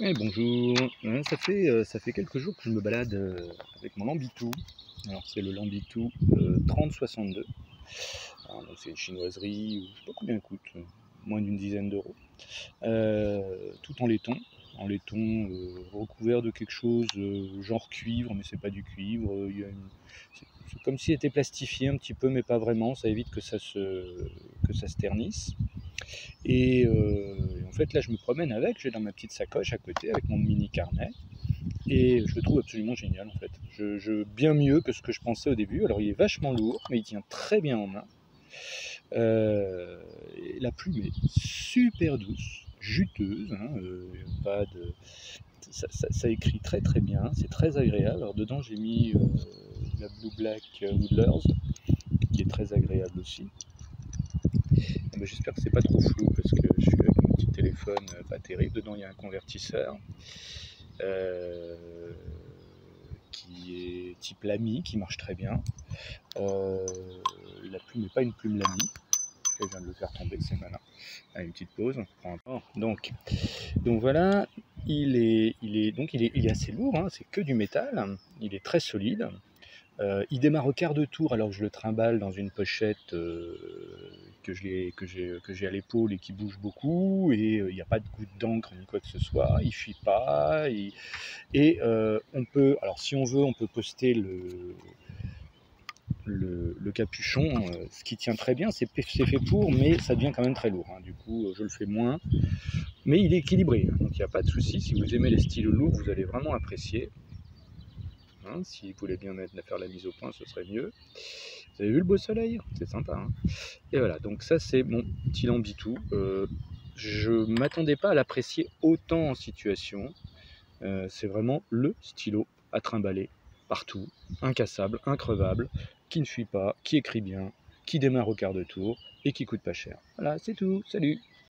Eh, bonjour, Ouais, ça fait, euh, ça fait quelques jours que je me balade euh, avec mon Lambitou. Alors c'est le Lambitou euh, 3062. Alors, donc, c'est une chinoiserie, je sais pas combien elle coûte, euh, moins d'une dizaine d'euros. Euh, tout en laiton, en laiton euh, recouvert de quelque chose euh, genre cuivre, mais c'est pas du cuivre. euh, c'est comme s'il était plastifié un petit peu, mais pas vraiment. Ça évite que ça se, que ça se ternisse. Et, euh, et en fait, là, je me promène avec, j'ai dans ma petite sacoche à côté avec mon mini carnet. Et je le trouve absolument génial en fait. Je, bien mieux que ce que je pensais au début. Alors il est vachement lourd, mais il tient très bien en main. Euh, la plume est super douce, juteuse. hein, euh, pas de... ça, ça- écrit très très bien, c'est très agréable. Alors dedans j'ai mis la Blue Black Woodlers, qui est très agréable aussi. Ah ben, J'espère que c'est pas trop flou parce que je suis avec mon petit téléphone euh, pas terrible. Dedans il y a un convertisseur euh, qui est type Lamy, qui marche très bien. Euh, la plume n'est pas une plume Lamy. Je viens de le faire tomber, c'est malin. Allez, une petite pause. on prend. Donc, donc voilà, il est, il est, donc il est, il est assez lourd, hein, c'est que du métal. Il est très solide. Il démarre au quart de tour alors que je le trimballe dans une pochette que j'ai que j'ai à l'épaule et qui bouge beaucoup et euh, il n'y a pas de goutte d'encre ni quoi que ce soit. Il fuit pas. Et euh, on peut, alors si on veut, on peut poster le le, capuchon, euh, ce qui tient très bien, c'est fait pour, mais ça devient quand même très lourd. hein. Du coup, je le fais moins. Mais il est équilibré, donc il n'y a pas de souci. Si vous aimez les styles lourds, vous allez vraiment apprécier. Hein, si vous voulez bien faire la mise au point, ce serait mieux. Vous avez vu le beau soleil? C'est sympa. hein. Et voilà, donc ça c'est mon petit lambitou. Euh, je m'attendais pas à l'apprécier autant en situation. Euh, c'est vraiment le stylo à trimballer partout, incassable, increvable, qui ne fuit pas, qui écrit bien, qui démarre au quart de tour et qui coûte pas cher. Voilà, c'est tout. Salut